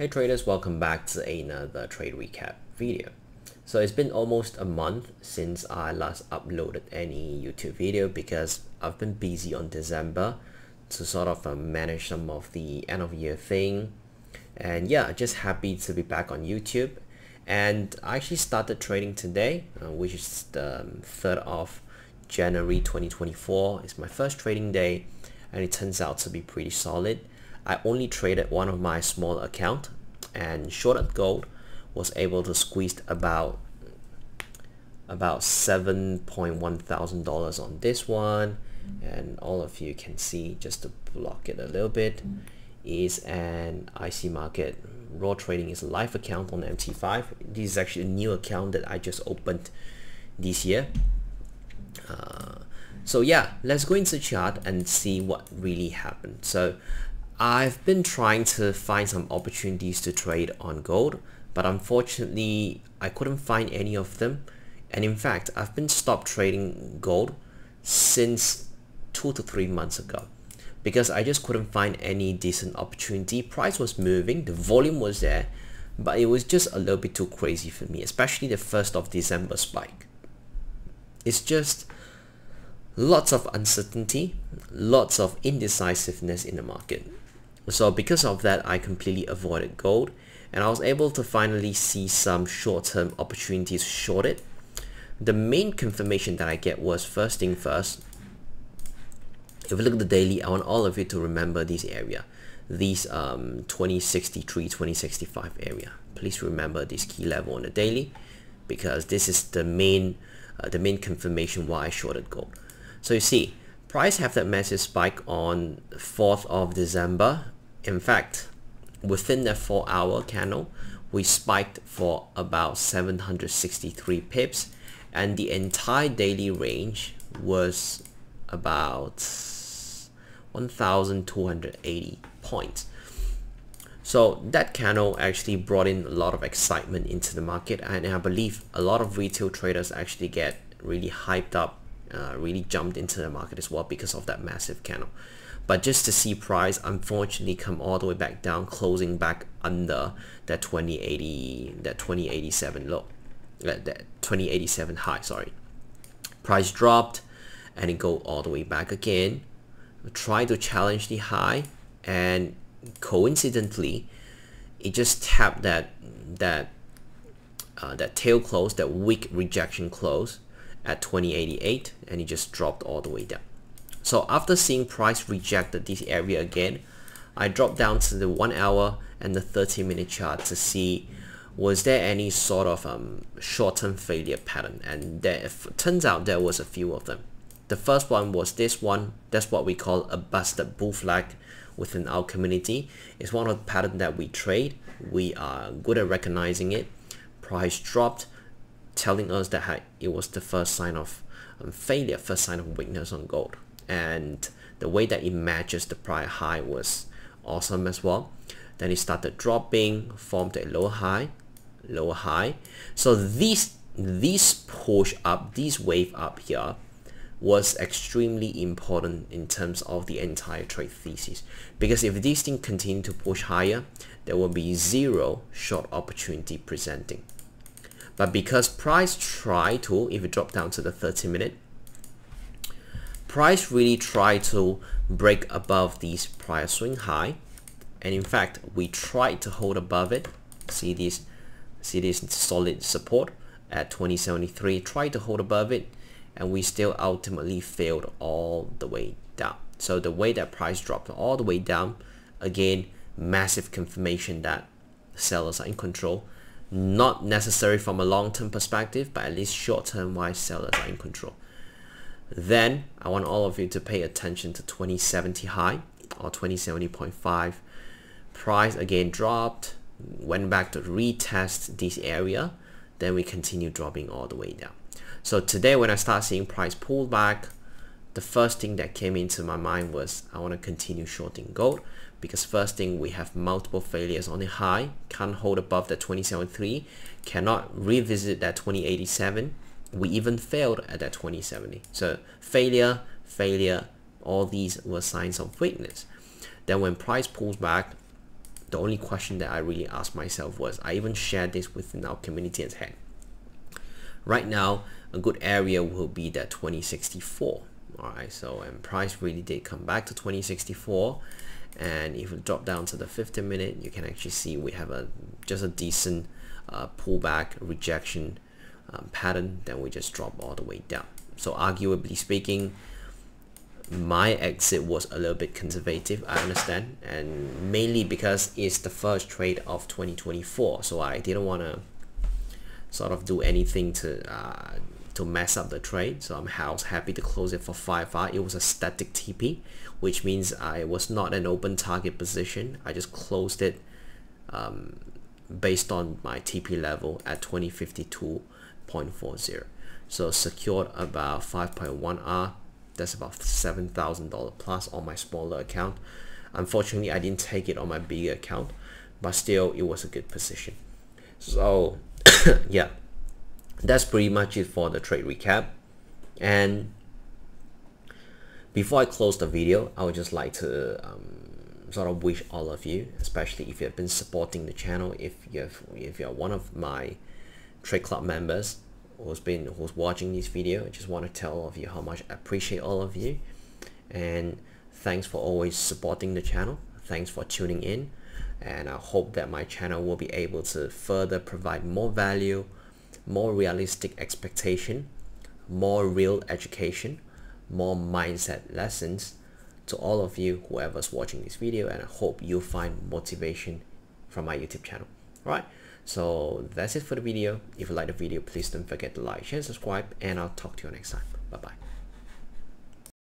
Hey traders, welcome back to another trade recap video. So it's been almost a month since I last uploaded any YouTube video because I've been busy on December to sort of uh, manage some of the end of year thing. And yeah, just happy to be back on YouTube. And I actually started trading today, uh, which is the 3rd of January 2024. It's my first trading day and it turns out to be pretty solid. I only traded one of my small account and shorted gold was able to squeeze about about 7.1 thousand dollars on this one. And all of you can see just to block it a little bit is an IC market. Raw trading is a live account on MT5 this is actually a new account that I just opened this year. Uh, so yeah let's go into the chart and see what really happened. So I've been trying to find some opportunities to trade on gold, but unfortunately I couldn't find any of them. And in fact, I've been stopped trading gold since two to three months ago because I just couldn't find any decent opportunity. Price was moving, the volume was there, but it was just a little bit too crazy for me, especially the 1st of December spike. It's just lots of uncertainty, lots of indecisiveness in the market. So because of that, I completely avoided gold and I was able to finally see some short-term opportunities short it. The main confirmation that I get was first thing first, if you look at the daily, I want all of you to remember this area, these um, 2063, 2065 area. Please remember this key level on the daily because this is the main, uh, the main confirmation why I shorted gold. So you see, price have that massive spike on 4th of December in fact, within that 4 hour candle, we spiked for about 763 pips and the entire daily range was about 1280 points. So that candle actually brought in a lot of excitement into the market and I believe a lot of retail traders actually get really hyped up, uh, really jumped into the market as well because of that massive candle but just to see price unfortunately come all the way back down closing back under that 2080 that 2087 low that, that 2087 high sorry. Price dropped and it go all the way back again. Try to challenge the high and coincidentally it just tapped that that uh, that tail close that weak rejection close at 2088 and it just dropped all the way down so after seeing price rejected this area again, I dropped down to the 1 hour and the 30 minute chart to see was there any sort of um, short-term failure pattern and there turns out there was a few of them. The first one was this one, that's what we call a busted bull flag within our community. It's one of the pattern that we trade. We are good at recognizing it. Price dropped, telling us that it was the first sign of um, failure, first sign of weakness on gold and the way that it matches the prior high was awesome as well. Then it started dropping formed a lower high lower high. So this this push up this wave up here was extremely important in terms of the entire trade thesis. Because if this thing continue to push higher there will be zero short opportunity presenting. But because price tried to if it dropped down to the 30 minute price really tried to break above these prior swing high. And in fact we tried to hold above it. See this see this solid support at 2073 tried to hold above it and we still ultimately failed all the way down. So the way that price dropped all the way down again massive confirmation that sellers are in control. Not necessary from a long-term perspective but at least short-term wise sellers are in control then I want all of you to pay attention to 2070 high or 2070.5. Price again dropped, went back to retest this area. Then we continue dropping all the way down. So today when I start seeing price pull back, the first thing that came into my mind was I want to continue shorting gold because first thing we have multiple failures on the high, can't hold above the 2073, cannot revisit that 2087 we even failed at that 2070 so failure failure all these were signs of weakness. Then when price pulls back the only question that I really asked myself was I even shared this within our community and said right now a good area will be that 2064 all right so and price really did come back to 2064 and if we drop down to the 50 minute you can actually see we have a just a decent uh, pullback rejection um, pattern then we just drop all the way down. So arguably speaking my exit was a little bit conservative I understand and mainly because it's the first trade of 2024 so I didn't want to sort of do anything to uh, to mess up the trade. So I'm house happy to close it for 5 it was a static TP which means I was not an open target position. I just closed it um, based on my TP level at 2052.40 so secured about 5.1R that's about $7,000 plus on my smaller account. Unfortunately I didn't take it on my bigger account but still it was a good position. So yeah that's pretty much it for the trade recap. And before I close the video I would just like to um, sort of wish all of you especially if you've been supporting the channel if you have if you're one of my trade club members who's been who's watching this video I just want to tell all of you how much I appreciate all of you. And thanks for always supporting the channel. Thanks for tuning in. And I hope that my channel will be able to further provide more value more realistic expectation, more real education, more mindset lessons to all of you whoever's watching this video. And I hope you find motivation from my YouTube channel. Alright, so that's it for the video. If you like the video, please don't forget to like, share, and subscribe, and I'll talk to you next time. Bye-bye.